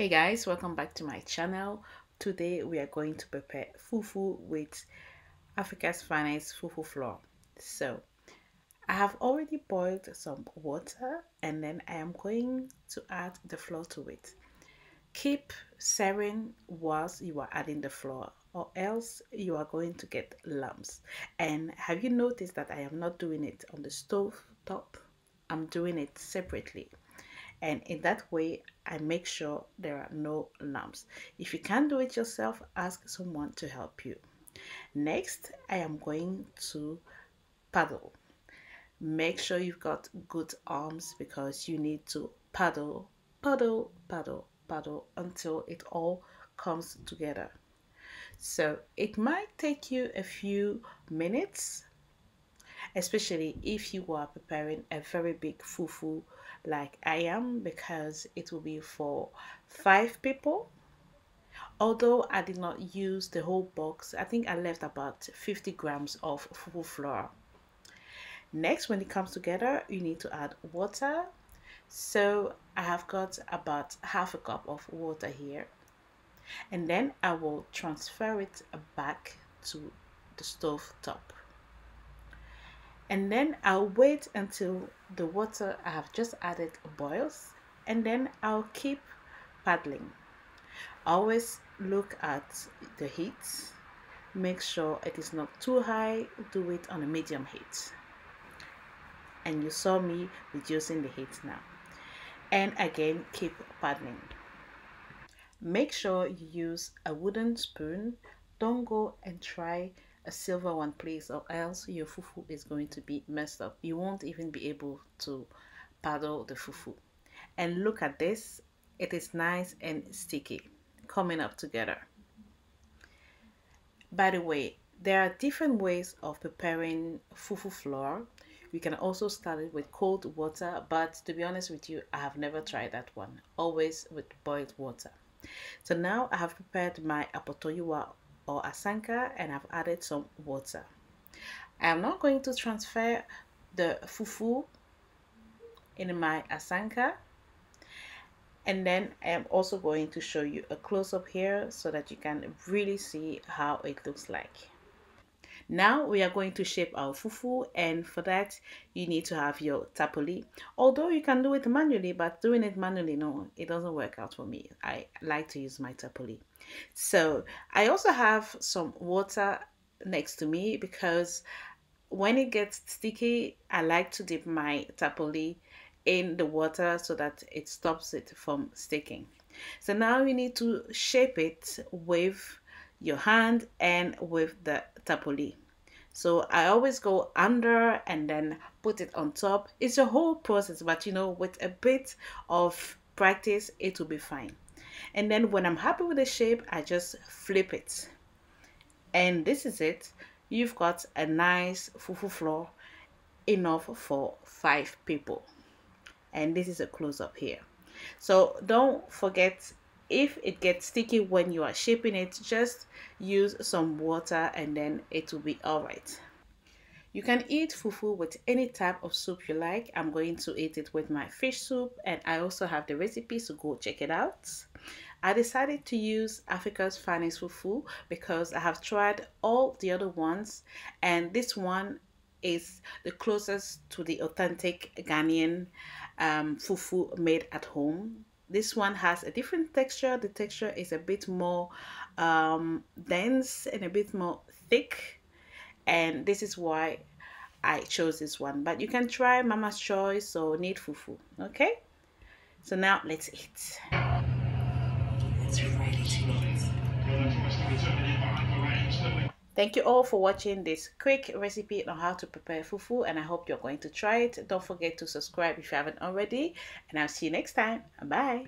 hey guys welcome back to my channel. Today we are going to prepare fufu with africa's finest fufu flour. So i have already boiled some water and then i am going to add the flour to it. Keep stirring whilst you are adding the flour or else you are going to get lumps. And have you noticed that i am not doing it on the stove top? I'm doing it separately and in that way I make sure there are no lumps. If you can't do it yourself, ask someone to help you. Next, I am going to paddle. Make sure you've got good arms because you need to paddle, paddle, paddle, paddle until it all comes together. So it might take you a few minutes especially if you are preparing a very big fufu like I am because it will be for five people. Although I did not use the whole box I think I left about 50 grams of fufu flour. Next when it comes together you need to add water. So I have got about half a cup of water here. And then I will transfer it back to the stove top and then I'll wait until the water I have just added boils and then I'll keep paddling. Always look at the heat make sure it is not too high do it on a medium heat. And you saw me reducing the heat now. And again keep paddling. Make sure you use a wooden spoon. Don't go and try a silver one please or else your fufu is going to be messed up. You won't even be able to paddle the fufu. And look at this. It is nice and sticky coming up together. By the way there are different ways of preparing fufu flour. You can also start it with cold water but to be honest with you i have never tried that one. Always with boiled water. So now i have prepared my apotoyiwa or asanka and I've added some water. I am not going to transfer the fufu in my asanka and then I am also going to show you a close-up here so that you can really see how it looks like. Now we are going to shape our fufu and for that you need to have your tapoli. Although you can do it manually but doing it manually no it doesn't work out for me. I like to use my tapoli. So I also have some water next to me because when it gets sticky I like to dip my tapoli in the water so that it stops it from sticking. So now we need to shape it with your hand and with the tapoli. So I always go under and then put it on top. It's a whole process, but you know, with a bit of practice, it will be fine. And then when I'm happy with the shape, I just flip it. And this is it. You've got a nice fufu floor, enough for five people. And this is a close up here. So don't forget if it gets sticky when you are shaping it just use some water and then it will be all right. You can eat fufu with any type of soup you like. I'm going to eat it with my fish soup and i also have the recipe so go check it out. I decided to use Africa's finest fufu because I have tried all the other ones and this one is the closest to the authentic Ghanaian um, fufu made at home this one has a different texture. The texture is a bit more um, dense and a bit more thick. And this is why I chose this one. But you can try mama's choice or Neat fufu okay? So now let's eat. It's ready to eat Thank you all for watching this quick recipe on how to prepare fufu and I hope you're going to try it. Don't forget to subscribe if you haven't already and I'll see you next time. Bye.